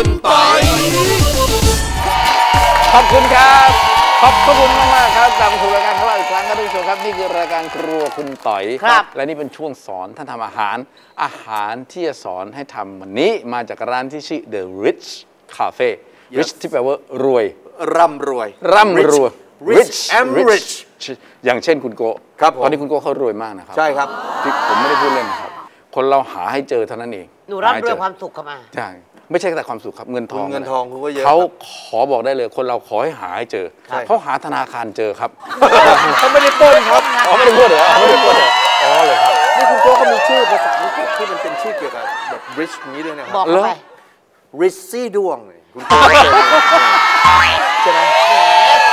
คุณปอยขอบคุณครับ ขอบพระคุณมากมากๆครับกลับมาสู่รายการของเราอีกครั้งครับท่านผู้ชมครับ นี่คือรายการครัวคุณต่อยครับ และนี่เป็นช่วงสอนท่านทำอาหาร อาหารที่จะสอนให้ทำวันนี้มาจากร้านที่ชื่อ The Rich Cafe Rich ที่แปลว่ารวย ร่ำรวย ร่ำรวย Rich I'm rich อย่างเช่นคุณโกครับผมตอนนี้คุณโกเขารวยมากนะครับ ใช่ครับที่ผมไม่ได้พูดเล่นนะครับ คนเราหาให้เจอเท่านั้นเอง หนูร่ำรวยหให้เจอความสุขเข้ามา ใช่ ไม่ใช่แต่ความสุขครับเงินทองเงินทองเขาก็เยอะเขาขอบอกได้เลยคนเราขอให้หาให้เจอใช่เขาหาธนาคารเจอครับเขาไม่ได้ปล้นครับอ๋อไม่ได้พูดเหรออ๋อไม่ได้พูดเหรออ๋อเลยครับนี่คุณโก้เขามีชื่อภาษาอังกฤษที่มันเป็นชื่อเกี่ยวกับแบบ rich นี้ด้วยนะคบรัอบกเข้าไป rich ซี่ดวงเนี่ยคุณโก้เคยได้ยินใช่ไหม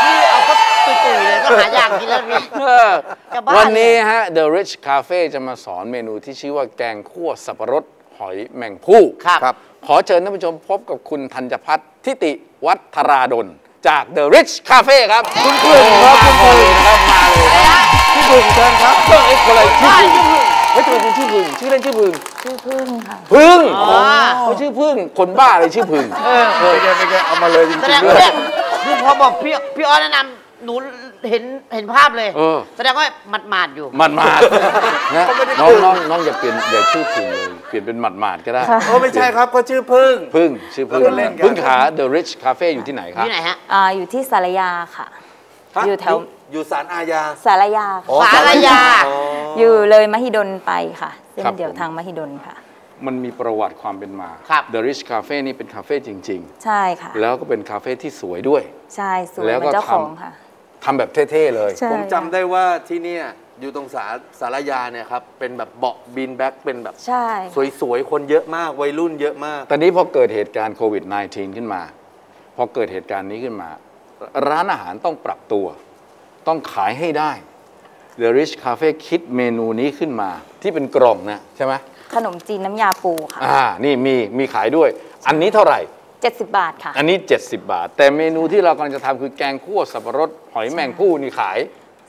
พี่เอาก็ตุยๆเลยก็หายากกินแล้วพี่เออกลับบ้านวันนี้ฮะ The Rich Cafe จะมาสอนเมนูที่ชื่อว่าแกงคั่วสับปะรด หอยแมงผู้ครับครับ ขอเชิญท่านผู้ชมพบกับคุณธัญพัฒน์ทิติวัฒราดล จาก The Rich Cafe ครับ คุณพึ่งครับคุณพึ่งครับมาเลยครับพี่บึงเชิญครับเฮ้ยคนอะไรชื่อพึ่งเฮ้ยทำไมคุณชื่อพึ่งชื่อเล่นชื่อพึ่งชื่อพึ่งค่ะพึ่งอ๋อเขาชื่อพึ่งคนบ้าเลยชื่อพึ่งไม่แกไม่แกเอามาเลยจริงแสดงๆด้วว่ายเนี่ยคือพอบอกพี่พี่ออสแนะนำ หนูเห็นเห็นภาพเลยเออ แสดงว่าหมัดหมาดๆอยู่หมัดหมาดนะน้องน้องน้องอย่าเปลี่ยนอย่าชื่อพึ่งเลยเปลี่ยนเป็นหมัดหมาดก็ได้โอ้ไม่ใช่ครับก็ชื่อพึ่ง พึ่งชื่อพึ่งเราเล่นกัน พึ่งขา The Rich Cafe อยู่ที่ไหนครับ ที่ไหนฮะ อ่าอยู่ที่สารยาค่ะ ฮะอยู่แถวอยู่ศาลอาญาสารยาอ๋อค่ะศาลายาอ๋ออยู่เลยมหิดลไปค่ะเส้นครับเดียวผม ทางมหิดลค่ะ มันมีประวัติความเป็นมา ครับ The Rich Cafe นี่เป็นคาเฟ่จริง ใช่ค่ะ ๆ แล้วก็เป็นคาเฟ่ที่สวยด้วย ใช่สวยแล้วเหมืก็อนเจ้าทำของค่ะ ทำแบบเท่ๆเลย ใช่ผมจำค่ะได้ว่าที่เนี่ยอยู่ตรงสาสารยาเนี่ยครับ เป็นแบบเบาะบีนแบ็กเป็นแบบ ใช่ สวยๆ คนเยอะมากวัยรุ่นเยอะมาก ตอนนี้พอเกิดเหตุการณ์โควิด -19 ขึ้นมา พอเกิดเหตุการณ์นี้ขึ้นมา ร้านอาหารต้องปรับตัว ต้องขายให้ได้ The Rich Cafe คิดเมนูนี้ขึ้นมา ที่เป็นกล่องนะใช่ไหมขนมจีนน้ำยาปูค่ะ อ่า นี่มีมีขายด้วย อันนี้เท่าไหร่ 70 บาทค่ะ อันนี้ 70 บาท แต่เมนูที่เรากำลังจะทำคือแกงคั่วสับปะรดหอยแมงผู้นี่ขาย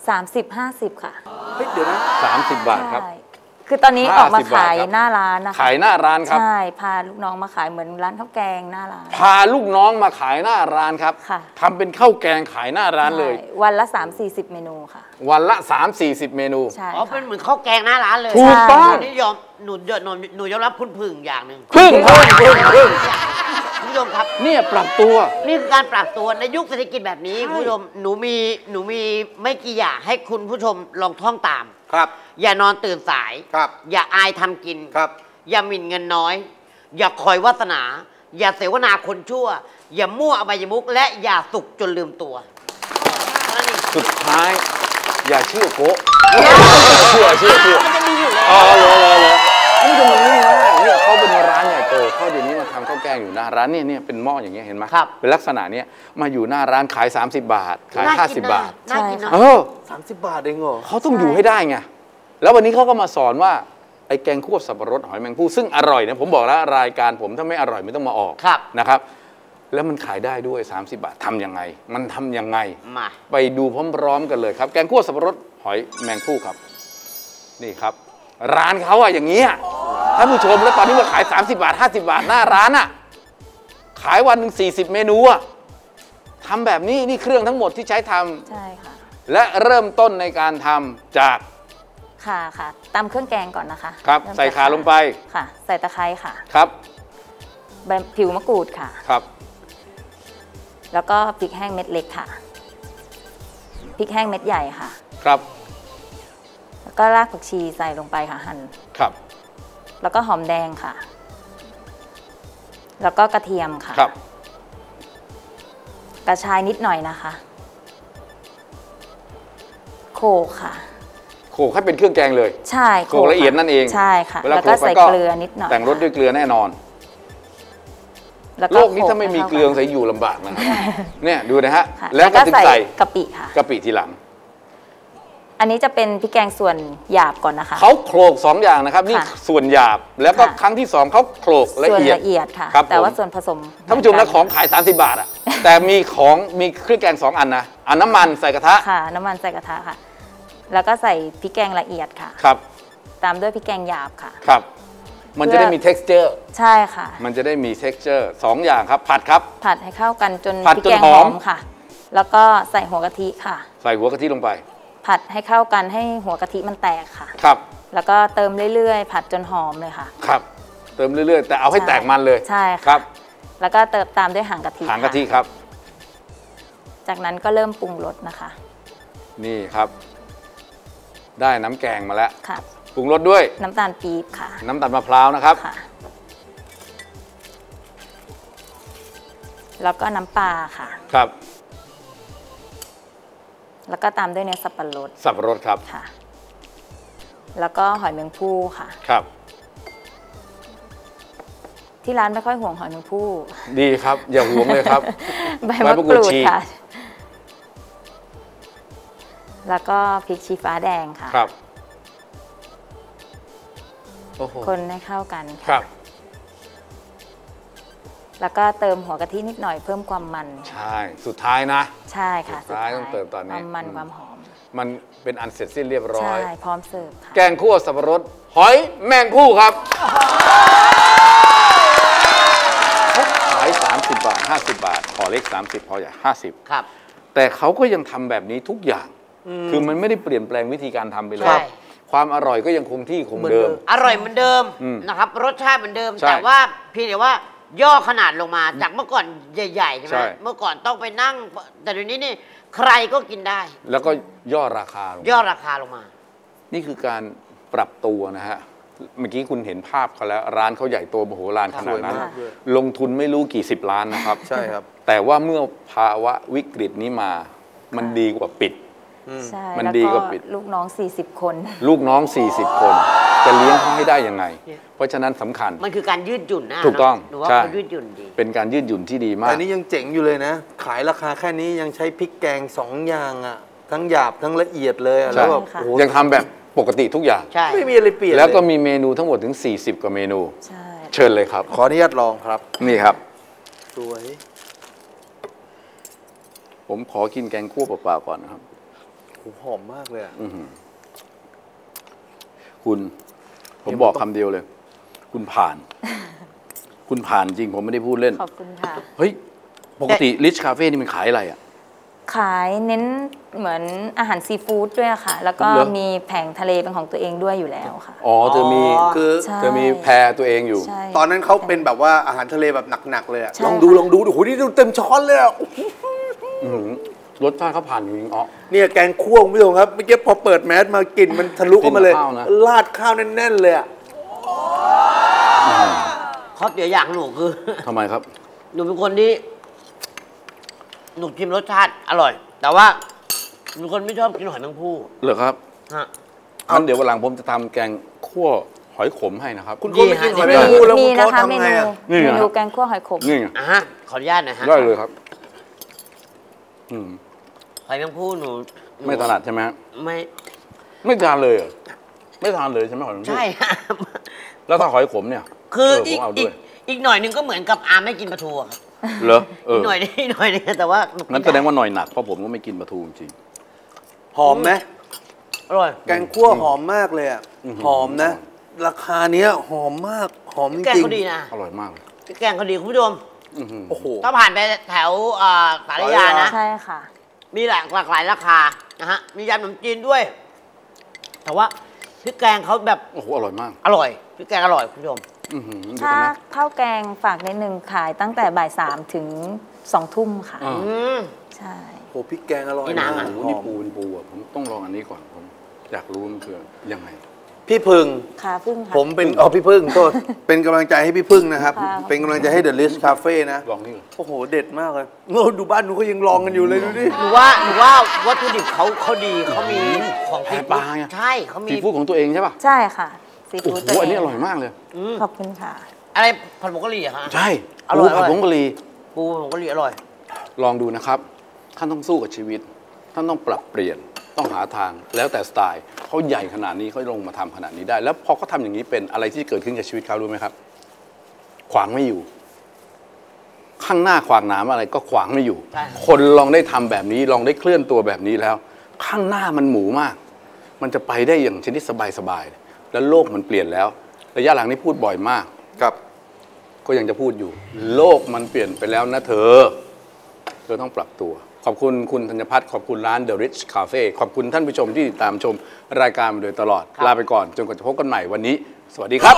30 50 ค่ะเฮ้ยเดี๋ยวนะ30 บาทครับ ใช่คือตอนนี้ออกมา50บาทขายครับ หน้าร้านนะคะขายหน้าร้านครับ ใช่พาลูกน้องมาขายเหมือนร้านข้าวแกงหน้าร้าน พาลูกน้องมาขายหน้าร้านครับค่ะ ทำเป็นข้าวแกงขายหน้าร้านเลย ใช่วันละ 3 40 เมนูค่ะ วันละ 3-40 เมนู ใช่อ๋อค่ะเป็นเหมือนข้าวแกงหน้าร้านเลยถูกต้อง หนูนี่ยอมหนูยอมหนูหนูยอมรับคุณพึ่งอย่างหนึ่งพึ่งพึ่งพึ่งพึ่ง คุณผู้ชมครับ เนี่ยปรับตัว นี่คือการปรับตัวในยุคเศรษฐกิจแบบนี้คุณผู้ชมหนูมีหนูมีไม่กี่อย่างให้คุณผู้ชมลองท่องตาม ครับ อย่านอนตื่นสาย ครับ อย่าอายทำกิน ครับ อย่าหมิ่นเงินน้อย อย่าคอยวาสนา อย่าเสวนาคนชั่ว อย่ามั่วอบายมุกและอย่าสุกจนลืมตัวนั่นเองสุดท้าย อย่าเชื่อโกะเชื่อเชื่อเชื่อมันจะมีอยู่แล้วอ๋อเหรอเหรอเหรอนี่จะมันนี่มากเนี่ยเขาเป็น ร้านใหญ่โตเขาเดี๋ยวนี้มาทำข้าวแกงอยู่หน้าร้านเนี่ยเนี่ยเป็นหม้ออย่างเงี้ยเห็นไหมครับ เป็นลักษณะเนี้ยมาอยู่หน้าร้านขาย 30 บาท ขายน่50กินนะบาท น่ากินนะเออ30บาทเองเหรอเขาต้องอยู่ให้ได้ไงแล้ววันนี้เขาก็มาสอนว่าไอ้แกงคั่วสับปะรดหอยแมงผู้ซึ่งอร่อยนะผมบอกแล้วรายการผมถ้าไม่อร่อยไม่ต้องมาออกครับ นะครับ แล้วมันขายได้ด้วย 30 บาททำยังไง มันทำยังไง มา ไปดูพร้อมๆกันเลยครับ แกงคั่วสับปะรดหอยแมงผู้ครับ นี่ครับ ร้านเขาอะอย่างนี้ย ท่านผู้ชมแล้วตอนนี้มาขาย 30 บาท 50 บาทหน้าร้านอะขายวันหนึ่ง40 เมนูอะทำแบบนี้นี่เครื่องทั้งหมดที่ใช้ทำใช่ค่ะและเริ่มต้นในการทำจากค่ะค่ะตำเครื่องแกงก่อนนะคะครับเมใส่จกขาลงไปค่ะ ใส่ตะไคร้ค่ะครับใบผิวมะกรูดค่ะ ครับ แล้วก็พริกแห้งเม็ดเล็กค่ะพริกแห้งเม็ดใหญ่ค่ะ ครับแล้วก็รากผักชีใส่ลงไปค่ะหั่นครับ แล้วก็หอมแดงค่ะ แล้วก็กระเทียมค่ะครับ กระชายนิดหน่อยนะคะ โขลกค่ะ โขลกให้เป็นเครื่องแกงเลย ใช่โขลกละเอียดนั่นเองใช่ค่ะเวลาแล้วก็โขลกไปใส่ก็เกลือนิดหน่อยแต่งรสด้วยเกลือแน่นอนแล้วโลกนี้โขถ้าไม่มีให้เกลือข้าใส่อยู่ลำบากนะครับเนี่ยดูนะฮะค่ะแล้วก็ถึงใส่กะปิค่ะกะปิทีหลัง อันนี้จะเป็นพริกแกงส่วนหยาบก่อนนะคะ เขาโขลกสองอย่างนะครับนี่ค่ะส่วนหยาบแล้วก็ค่ะ ครั้งที่สองเขาโขลกละส่วนเอียดละเอียดค่ะ ครับแต่ว่าผมส่วนผสมท่านผู้ชมเหนะอของขาย 30 บาทอะแต่มีของมีเครื่องแกงสองอันนะอันน้ำมันใส่กระทะค่ะ น้ำมันใส่กระทะค่ะ แล้วก็ใส่พริกแกงละเอียดค่ะ ครับตามด้วยพริกแกงหยาบค่ะ ครับ มันจะได้มี texture ใช่ค่ะ มันจะได้มี texture สองอย่างครับผัดครับ ผัดให้เข้ากันจนผัดพริกจนแกงหหออม มค่ะ แล้วก็ใส่หัวกะทิค่ะ ใส่หัวกะทิลงไป ผัดให้เข้ากันให้หัวกะทิมันแตกค่ะ ครับ แล้วก็เติมเรื่อยๆ ผัดจนหอมเลยค่ะ ครับ เติมเรื่อยๆ แต่เอาให้ใช่แตกมันเลยใช่ค่ะครับแล้วก็เติมตามด้วยหางกะทิหางกะทิค่ครับ จากนั้นก็เริ่มปรุงรสนะคะนี่ครับ ได้น้ำแกงมาแล้วค่ะ ปรุงรสด้วยน้ำตาลปี๊บค่ะน้ำตาลมะพร้าวนะครับ ค่ะ แล้วก็น้ำปลาค่ะ ครับ แล้วก็ตามด้วยเนื้อสับปะรดสับปะรดครับค่ะ แล้วก็หอยแมงภู่ค่ะ ครับ ที่ร้านไม่ค่อยห่วงหอยแมงภู่ดีครับ อย่าหวงเลยครับ ใบใบมะมะกกรูดรูดฉีกค่ะ แล้วก็พริกชี้ฟ้าแดงค่ะครับโอ้โหคนให้เข้ากันคค่ะรับ แล้วก็เติมหัวกะทินิดหน่อยเพิ่มความมัน ใช่ สุดท้ายนะ ใช่ค่ะสุดท้ายต้องเติมตอนนี้ความมันอืมความหอม มันเป็นอันเสร็จสิ้นเรียบร้อใช่ยพร้อมเสิร์ฟค่ะ แกงคั่วสับปะรด หอยแมงผู้ครับเขาขาย30 บาท 50 บาทห่อเล็ก 30ห่อใหญ่50 ครับ แต่เขาก็ยังทำแบบนี้ทุกอย่าง คือมันไม่ได้เปลี่ยนแปลงวิธีการทำไปเลใช่ยความอร่อยก็ยังคงที่คงเดิม อร่อยเหมือนเดิมอืมนะครับ รสชาติเหมือนเดิมใช่แต่ว่าเพียงแต่ว่า ย่อขนาดลงมาจากเมื่อก่อนใหญ่ๆใช่ไหมใช่ เมื่อก่อนต้องไปนั่ง แต่เดี๋ยวนี้นี่ใครก็กินได้ แล้วก็ย่อราคาลงย่อราคาลงมา นี่คือการปรับตัวนะฮะ เมื่อกี้คุณเห็นภาพเขาแล้ว ร้านเขาใหญ่โตมโหฬารขนาดนั้น สวยมากด้วยลงทุนไม่รู้กี่สิบล้านนะครับ ใช่ครับ แต่ว่าเมื่อภาวะวิกฤตนี้มา มันดีกว่าปิด ใช่มันแล้วดีก็กว่าปิดลูกน้อง 40 คน ลูกน้อง 40 คน จะเลี้ยงเขาให้ได้ยังไง เพราะฉะนั้นสำคัญมันคือการยืดหยุ่นนะถูกต้องหรือว่าใช่เขายืดหยุ่นดีเป็นการยืดหยุ่นที่ดีมากอันนี้ยังเจ๋งอยู่เลยนะ ขายราคาแค่นี้ยังใช้พริกแกงสองอย่างอะทั้งหยาบทั้งละเอียดเลยอะใช่แล้วแบบค่ะโอ้โหยังทำแบบปกติทุกอย่างใช่ไม่มีอะไรเปลี่ยนแล้วก็เยมีเมนูทั้งหมดถึง 40 กว่าเมนูใช่เชิญเลยครับ ขออนุญาตลองครับ นี่ครับสวยผมขอกินแกงคั่วเปล่าๆก่อนนะครับโอ้โหหอมมากเลยอะอื้อหือคุณผมบอกคำเดียวเลย คุณผ่าน คุณผ่านจริงผมไม่ได้พูดเล่น ขอบคุณค่ะ เฮ้ย ปกติริชคาเฟ่นี่มันขายอะไรอะ ขายเน้นเหมือนอาหารซีฟู้ดด้วยค่ะ แล้วก็เหรอ มีแผงทะเลเป็นของตัวเองด้วยอยู่แล้วค่ะ อ๋อเธอมีคือใช่ เธอมีแพรตัวเองอยู่ ใช่ ตอนนั้นเขาเป็นแบบว่าอาหารทะเลแบบหนักๆเลยอะใช่ ลองดูค่ะลองดูโอ้โหนี่ดูเต็มช้อนเลยอะอื้อหือ รสชาติเขาผ่านจริงๆอ๋อ เนี่ยแกงคั่วคุณผู้ชมครับเมื่อกี้พอเปิดแมสมากลิ่นมันทะลุเข้ามาเลยกลิ่นข้าวนะ ราดข้าวแน่นๆเลยอะข้อเสียอย่างหนูคือ ทำไมครับ หนูเป็นคนที่หนูชิมรสชาติอร่อย แต่ว่าหนูเป็นคนไม่ชอบกินหอยแมงภู่เหรอครับฮะ งั้นเดี๋ยววันหลังผมจะทำแกงคั่วหอยขมให้นะครับ คุณคนไม่กินหอยแมมีงภู่แล้วมีคุณนะเขาคะเมทำไงนูอะนี่เมไงนูแกงคั่วหอยขม นี่ไง อะฮะขออนุญาตหนะฮะ ได้เลยครับ อืม หอยแมงภู่หนูหไม่ถนัดใช่ไหมฮะไม่ ไม่ทานเลยเหรอไม่ทานเลยใช่ไหมหอยนางรมใช่ฮะแล้วถ้าหอยขมเนี่ยคือเผอีกมเอาอีด้กวยอีกหน่อยหนึงก็เหมือนกับอาไม่กินปลาทูอะครับเหรอเออีอกหน่อยนึงอีกหน่อยนึงแต่ว่าหงั้นแสดงว่าหน่อยหนักเพราะผมก็ไม่กินปลาทูจริง หอมไหมอร่อย แกงคั่วหอมมากเลยอะอืมหอมนะ ราคาเนี้ยหอมมากหอมจแกงริงเขาดีนะอร่อยมากเลยแกงเขาดีคุณผู้ชม อื้อหือ โอ้โห ถ้าผ่านไปแถวเอ่อสารยานะ ใช่ค่ะ มีหลากหลากหลายราคานะฮะมียำขนมจีนด้วย แต่ว่าพริกแกงเขาแบบโอ้โหอร่อยมาก อร่อยพริกแกงอร่อยคุณผู้ชมอื้อหือเดี๋ยวถ้ากันนะ ข้าวแกงฝากนิดนึงขายตั้งแต่บ่ายสามถึงสองทุ่มค่ะอ่าอืม ใช่ โอ้พริกแกงอร่อยนี่น้ำมาอะกโอ้โหนี่ปูนี่ปูอะผมต้องลองอันนี้ก่อนผมอยากรู้มันคือยังไง พี่พึ่งค่ะพึ่งค่ะผมเป็นอ๋อพี่พึ่งโทษเป็นกำลังใจให้พี่พึ่งนะครับค่ะเป็นกำลังใจให้เดอะลิสคาเฟ่นะลองนี่เลยโอ้โหเด็ดมากเลยโง่ดูบ้านหนูก็ยังลองกันอยู่เลยดูดิหนูว่าหนูว่าวัตถุดิบเขาเขาดีเขามีของแพปลาไงใช่เขามีซีฟู้ดของตัวเองใช่ป่ะใช่ค่ะซีโอ้ฟู้ดโหอันนี้อร่อยมากเลยอืมขอบคุณค่ะ อะไรผัดผงกะหรี่อะคะใช่อร่อยปูผัดอร่อยผงกะหรี่ปูผัดผงกะหรี่อร่อย ลองดูนะครับท่านต้องสู้กับชีวิตท่านต้องปรับเปลี่ยน ต้องหาทางแล้วแต่สไตล์เขาใหญ่ขนาดนี้เขาลงมาทำขนาดนี้ได้ แล้วพอเขาทำอย่างนี้เป็นอะไรที่เกิดขึ้นกับชีวิตเขารู้ไหมครับ ขวางไม่อยู่ ข้างหน้าขวางหนามอะไรก็ขวางไม่อยู่ใช่ครับคนลองได้ทำแบบนี้ลองได้เคลื่อนตัวแบบนี้แล้ว ข้างหน้ามันหมูมาก มันจะไปได้อย่างชนิดสบายๆแล้วโลกมันเปลี่ยนแล้ว ระยะหลังนี้พูดบ่อยมากครับ ก็ยังจะพูดอยู่ โลกมันเปลี่ยนไปแล้วนะเธอเธอต้องปรับตัว ขอบคุณคุณธัญพัฒน์ขอบคุณร้าน The Rich Cafe ขอบคุณท่านผู้ชมที่ติดตามชมรายการมาโดยตลอดครับลาไปก่อน จนกว่าจะพบกันใหม่วันนี้ สวัสดีครับ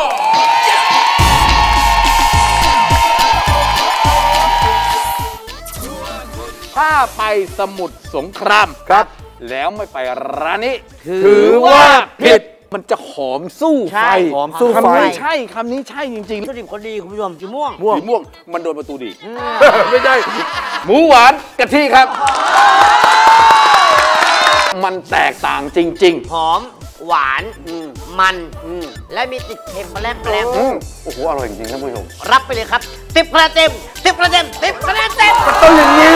ถ้าไปสมุทรสงครามครับ แล้วไม่ไปร้านนี้ ถือว่าผิดมันจะหอมสู้ไฟใช่หอมสู้ไฟ คำนี้ใช่คำนี้ใช่จริงๆ วัตถุดิบคนดีคุณผู้ชมสีม่วง ม่วง สีม่วงมันโดนประตูดีดอืมไม่ได้ หมูหวานกะทิครับ มันแตกต่างจริง หอม หวาน มัน และมีติดเค็มมาแลมแลมๆอืมโอ้โห อร่อยจริงๆท่านผู้ชม รับไปเลยครับสิบคะแนนเต็มสิบคะแนนเต็มสิบคะแนนเต็ม ต้องอย่างนี้